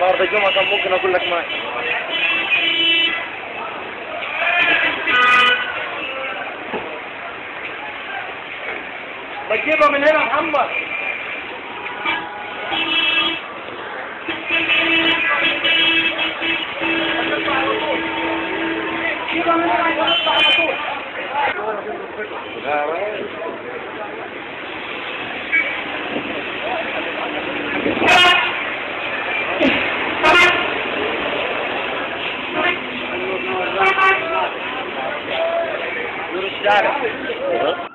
بعد الجمعة كان ممكن أقول لك ماشي بتجيبها من هنا يا محمد. جيبها من هنا على طول. Cara. Uhum.